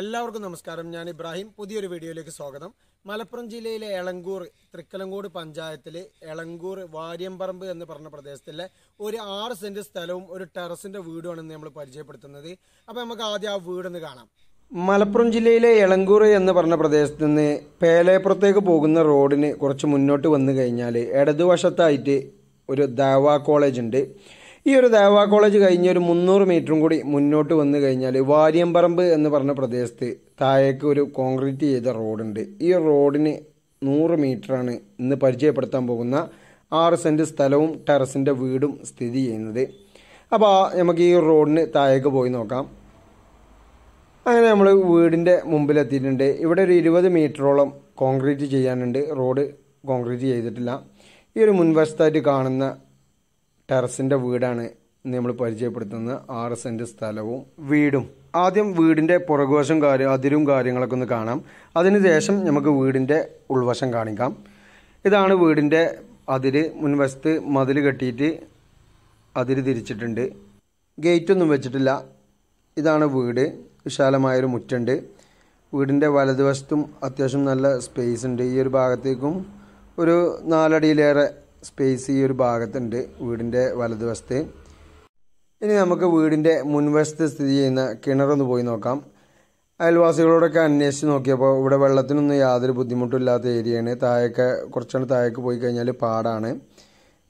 എല്ലാവർക്കും നമസ്കാരം. ഞാൻ ഇബ്രാഹിം. പുതിയൊരു വീഡിയോയിലേക്ക് സ്വാഗതം. മലപ്പുറം ജില്ലയിലെ എളങ്കൂർ തൃക്കലങ്കോട് പഞ്ചായത്തിലെ എളങ്കൂർ വാര്യമ്പറമ്പ് എന്ന് പറഞ്ഞ പ്രദേശത്തിലെ ഒരു ആറ് സെന്റ് സ്ഥലവും ഒരു ടെറസിന്റെ വീടുമാണ് നമ്മൾ പരിചയപ്പെടുത്തുന്നത്. അപ്പൊ നമുക്ക് ആദ്യം ആ വീടൊന്ന് കാണാം. മലപ്പുറം ജില്ലയിലെ എളങ്കൂർ എന്ന് പറഞ്ഞ പ്രദേശത്ത് നിന്ന് പേലേപ്പുറത്തേക്ക് പോകുന്ന റോഡിന് കുറച്ച് മുന്നോട്ട് വന്നു കഴിഞ്ഞാൽ ഇടതുവശത്തായിട്ട് ഒരു ദേവാ കോളേജ് ഉണ്ട്. ഈ ഒരു ദേവാ കോളേജ് കഴിഞ്ഞ് ഒരു മുന്നൂറ് മീറ്ററും കൂടി മുന്നോട്ട് വന്നു കഴിഞ്ഞാൽ വാര്യമ്പറമ്പ് എന്ന് പറഞ്ഞ പ്രദേശത്ത് താഴേക്ക് ഒരു കോൺക്രീറ്റ് ചെയ്ത റോഡുണ്ട്. ഈ റോഡിന് നൂറ് മീറ്ററാണ് ഇന്ന് പരിചയപ്പെടുത്താൻ പോകുന്ന ആറ് സെന്റ് സ്ഥലവും ടെറസിന്റെ വീടും സ്ഥിതി ചെയ്യുന്നത്. അപ്പോൾ നമുക്ക് ഈ റോഡിന് താഴേക്ക് പോയി നോക്കാം. അങ്ങനെ നമ്മൾ വീടിന്റെ മുമ്പിലെത്തിയിട്ടുണ്ട്. ഇവിടെ ഒരു ഇരുപത് മീറ്ററോളം കോൺക്രീറ്റ് ചെയ്യാനുണ്ട്. റോഡ് കോൺക്രീറ്റ് ചെയ്തിട്ടില്ല. ഈ ഒരു മുൻവശത്തായിട്ട് കാണുന്ന ടെറസിന്റെ വീടാണ് ഇന്ന് നമ്മൾ പരിചയപ്പെടുത്തുന്ന ആറ് സെന്റ് സ്ഥലവും വീടും. ആദ്യം വീടിന്റെ പുറകുവശം കാര്യം അതിരും കാര്യങ്ങളൊക്കെ ഒന്ന് കാണാം. അതിനുശേഷം നമുക്ക് വീടിന്റെ ഉൾവശം കാണിക്കാം. ഇതാണ് വീടിന്റെ അതിര്. മുൻവശത്ത് മതിൽ കെട്ടിയിട്ട് അതിര് തിരിച്ചിട്ടുണ്ട്. ഗേറ്റൊന്നും വെച്ചിട്ടില്ല. ഇതാണ് വീട്. വിശാലമായൊരു മുറ്റുണ്ട്. വീടിന്റെ വലതുവശത്തും അത്യാവശ്യം നല്ല സ്പേസ് ഉണ്ട്. ഈ ഒരു ഭാഗത്തേക്കും ഒരു നാലടിയിലേറെ സ്പേസ് ഈ ഒരു ഭാഗത്തുണ്ട് വീടിന്റെ വലതുവശത്ത്. ഇനി നമുക്ക് വീടിന്റെ മുൻവശത്ത് സ്ഥിതി ചെയ്യുന്ന കിണറൊന്ന് പോയി നോക്കാം. അയൽവാസികളോടൊക്കെ അന്വേഷിച്ച് നോക്കിയപ്പോൾ ഇവിടെ വെള്ളത്തിനൊന്നും യാതൊരു ബുദ്ധിമുട്ടും ഇല്ലാത്ത ഏരിയയാണ്. താഴേക്ക് കുറച്ചാണ് താഴേക്ക് പോയി കഴിഞ്ഞാൽ പാടാണ്.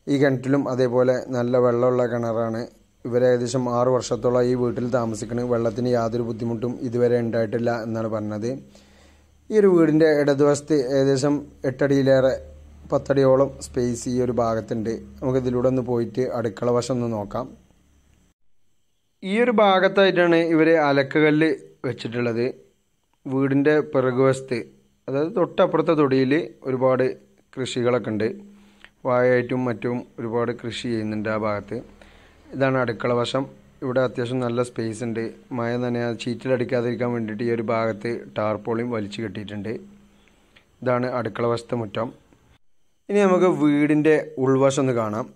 ഈ കിണറ്റിലും അതേപോലെ നല്ല വെള്ളമുള്ള കിണറാണ്. ഇവർ ഏകദേശം ആറ് വർഷത്തോളം ഈ വീട്ടിൽ താമസിക്കുന്നത് വെള്ളത്തിന് യാതൊരു ബുദ്ധിമുട്ടും ഇതുവരെ ഉണ്ടായിട്ടില്ല എന്നാണ് പറഞ്ഞത്. ഈ ഒരു വീടിന്റെ ഇടതുവശത്ത് ഏകദേശം എട്ടടിയിലേറെ പത്തടിയോളം സ്പേസ് ഈ ഒരു ഭാഗത്തുണ്ട്. നമുക്ക് ഇതിലൂടെ ഒന്ന് പോയിട്ട് അടുക്കള വശം ഒന്ന് നോക്കാം. ഈ ഒരു ഭാഗത്തായിട്ടാണ് ഇവർ അലക്കുകല്ല് വെച്ചിട്ടുള്ളത്. വീടിന്റെ പിറകുവശത്ത് അതായത് തൊട്ടപ്പുറത്തെ തൊടിയിൽ ഒരുപാട് കൃഷികളൊക്കെ ഉണ്ട്. വാഴയായിട്ടും മറ്റും ഒരുപാട് കൃഷി ചെയ്യുന്നുണ്ട് ആ ഭാഗത്ത്. ഇതാണ് അടുക്കള വശം. ഇവിടെ അത്യാവശ്യം നല്ല സ്പേസ് ഉണ്ട്. മഴ നനയാ ചീറ്റിലടിക്കാതിരിക്കാൻ വേണ്ടിയിട്ട് ഈ ഒരു ഭാഗത്ത് ടാർപോളിയും വലിച്ചു കെട്ടിയിട്ടുണ്ട്. ഇതാണ് അടുക്കള വശത്തെ മുറ്റം. ഇനി നമുക്ക് വീടിന്റെ ഉൾവശം ഒന്ന് കാണാം.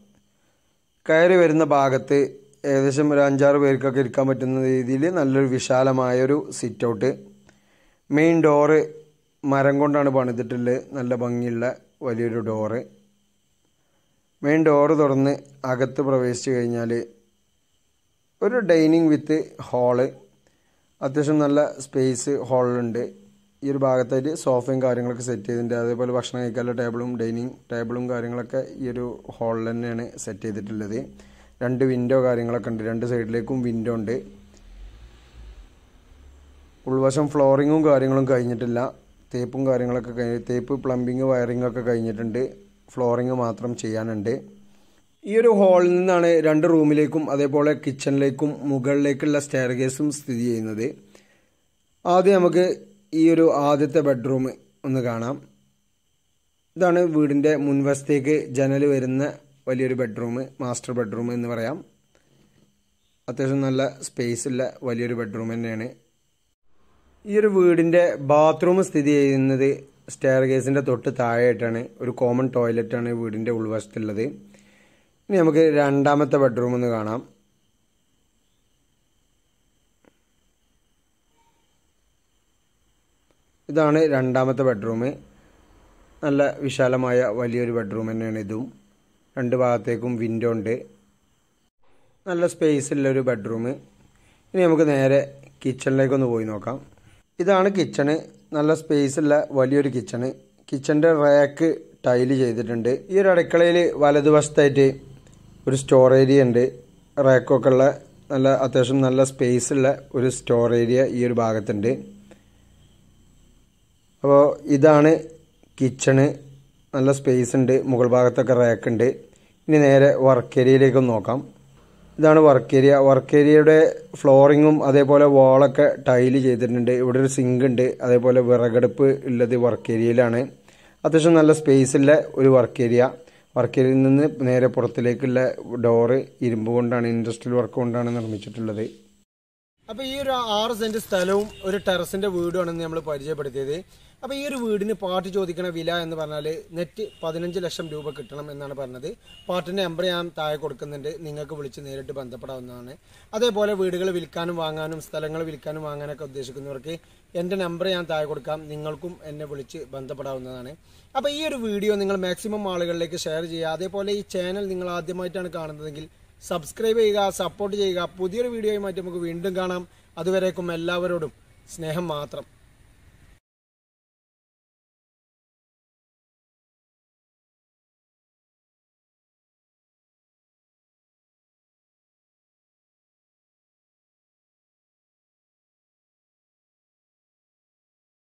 കയറി വരുന്ന ഭാഗത്ത് ഏകദേശം ഒരു അഞ്ചാറ് പേർക്കൊക്കെ ഇരിക്കാൻ പറ്റുന്ന രീതിയിൽ നല്ലൊരു വിശാലമായൊരു സിറ്റ് ഔട്ട് മെയിൻ ഡോറ് മരം കൊണ്ടാണ് പണിതിട്ടുള്ളത്. നല്ല ഭംഗിയുള്ള വലിയൊരു ഡോറ് മെയിൻ ഡോറ് തുറന്ന് അകത്ത് പ്രവേശിച്ച് കഴിഞ്ഞാൽ ഒരു ഡൈനിങ് വിത്ത് ഹാൾ അത്യാവശ്യം നല്ല സ്പേസ് ഹാളിലുണ്ട് ഈ ഒരു ഭാഗത്തായിട്ട് സോഫയും കാര്യങ്ങളൊക്കെ സെറ്റ് ചെയ്തിട്ടുണ്ട്. അതേപോലെ ഭക്ഷണം കഴിക്കാനുള്ള ടേബിളും ഡൈനിങ് ടേബിളും കാര്യങ്ങളൊക്കെ ഈ ഒരു ഹാളിൽ തന്നെയാണ് സെറ്റ് ചെയ്തിട്ടുള്ളത്. രണ്ട് വിൻഡോ കാര്യങ്ങളൊക്കെ ഉണ്ട്. രണ്ട് സൈഡിലേക്കും വിൻഡോ ഉണ്ട്. ഉൾവശം ഫ്ലോറിങ്ങും കാര്യങ്ങളും കഴിഞ്ഞിട്ടില്ല. തേപ്പും കാര്യങ്ങളൊക്കെ കഴിഞ്ഞ് തേപ്പ് പ്ലംബിങ് വയറിംഗ് ഒക്കെ കഴിഞ്ഞിട്ടുണ്ട്. ഫ്ലോറിങ് മാത്രം ചെയ്യാനുണ്ട്. ഈ ഒരു ഹാളിൽ നിന്നാണ് രണ്ട് റൂമിലേക്കും അതേപോലെ കിച്ചണിലേക്കും മുകളിലേക്കുള്ള സ്റ്റെയർ കേസും സ്ഥിതി ചെയ്യുന്നത്. ആദ്യം നമുക്ക് ഈ ഒരു ആദ്യത്തെ ബെഡ്റൂം ഒന്ന് കാണാം. ഇതാണ് വീടിന്റെ മുൻവശത്തേക്ക് ജനൽ വരുന്ന വലിയൊരു ബെഡ്റൂം മാസ്റ്റർ ബെഡ്റൂം എന്ന് പറയാം. അത്യാവശ്യം നല്ല സ്പേസ് ഉള്ള വലിയൊരു ബെഡ്റൂം തന്നെയാണ്. ഈ ഒരു വീടിന്റെ ബാത്റൂം സ്ഥിതി ചെയ്യുന്നത് സ്റ്റെയർ കേസിന്റെ തൊട്ട് താഴെയായിട്ടാണ്. ഒരു കോമൺ ടോയ്ലറ്റാണ് വീടിന്റെ ഉൾവശത്തുള്ളത്. ഇനി നമുക്ക് രണ്ടാമത്തെ ബെഡ്റൂം ഒന്ന് കാണാം. ഇതാണ് രണ്ടാമത്തെ ബെഡ്റൂം നല്ല വിശാലമായ വലിയൊരു ബെഡ്റൂം തന്നെയാണ് ഇതും. രണ്ട് ഭാഗത്തേക്കും വിൻഡോ ഉണ്ട്. നല്ല സ്പേസ് ഉള്ളൊരു ബെഡ്റൂം ഇനി നമുക്ക് നേരെ കിച്ചണിലേക്കൊന്ന് പോയി നോക്കാം. ഇതാണ് കിച്ചണ് നല്ല സ്പേസ് ഉള്ള വലിയൊരു കിച്ചണ് കിച്ചണിന്റെ റാക്ക് ടൈൽ ചെയ്തിട്ടുണ്ട്. ഈ ഒരു അടുക്കളയിൽ വലതുവശത്തായിട്ട് ഒരു സ്റ്റോർ ഏരിയ ഉണ്ട്. റാക്കൊക്കെ ഉള്ള നല്ല അത്യാവശ്യം നല്ല സ്പേസ് ഉള്ള ഒരു സ്റ്റോർ ഏരിയ ഈ ഒരു ഭാഗത്തുണ്ട്. അപ്പോൾ ഇതാണ് കിച്ചണ് നല്ല സ്പേസ് ഉണ്ട് മുകൾ ഭാഗത്തൊക്കെ റാക്ക് ഉണ്ട്. ഇനി നേരെ വർക്ക് ഏരിയയിലേക്ക് നോക്കാം. ഇതാണ് വർക്ക് ഏരിയ വർക്ക് ഏരിയയുടെ ഫ്ലോറിങ്ങും അതേപോലെ വാളൊക്കെ ടൈൽ ചെയ്തിട്ടുണ്ട്. ഇവിടെ ഒരു സിങ്ക് ഉണ്ട് അതേപോലെ വിറകടുപ്പ് ഉള്ളത് വർക്ക് ഏരിയയിലാണ് അത്യാവശ്യം നല്ല സ്പേസ് ഉള്ള ഒരു വർക്ക് ഏരിയ വർക്ക് ഏരിയയിൽ നിന്ന് നേരെ പുറത്തിലേക്കുള്ള ഡോറ് ഇരുമ്പ് കൊണ്ടാണ് ഇൻഡസ്ട്രിയൽ വർക്ക് കൊണ്ടാണ് നിർമ്മിച്ചിട്ടുള്ളത്. അപ്പൊ ഈ ഒരു ആറ് സെന്റ് സ്ഥലവും ഒരു ടെറസിന്റെ വീടുമാണെന്ന് നമ്മൾ പരിചയപ്പെടുത്തിയത്. അപ്പൊ ഈ ഒരു വീടിന് പാട്ട് ചോദിക്കണ വില എന്ന് പറഞ്ഞാൽ നെറ്റ് പതിനഞ്ച് ലക്ഷം രൂപ കിട്ടണം എന്നാണ് പറഞ്ഞത്. പാട്ടിന്റെ നമ്പർ ഞാൻ താഴെ കൊടുക്കുന്നുണ്ട്. നിങ്ങൾക്ക് വിളിച്ച് നേരിട്ട് ബന്ധപ്പെടാവുന്നതാണ്. അതേപോലെ വീടുകൾ വിൽക്കാനും വാങ്ങാനും സ്ഥലങ്ങൾ വിൽക്കാനും വാങ്ങാനൊക്കെ ഉദ്ദേശിക്കുന്നവർക്ക് എന്റെ നമ്പർ ഞാൻ താഴെ കൊടുക്കാം. നിങ്ങൾക്കും എന്നെ വിളിച്ച് ബന്ധപ്പെടാവുന്നതാണ്. അപ്പോൾ ഈ ഒരു വീഡിയോ നിങ്ങൾ മാക്സിമം ആളുകളിലേക്ക് ഷെയർ ചെയ്യുക. അതേപോലെ ഈ ചാനൽ നിങ്ങൾ ആദ്യമായിട്ടാണ് കാണുന്നതെങ്കിൽ സബ്സ്ക്രൈബ് ചെയ്യുക സപ്പോർട്ട് ചെയ്യുക. പുതിയൊരു വീഡിയോയുമായിട്ട് നമുക്ക് വീണ്ടും കാണാം. അതുവരേക്കും എല്ലാവരോടും സ്നേഹം മാത്രം.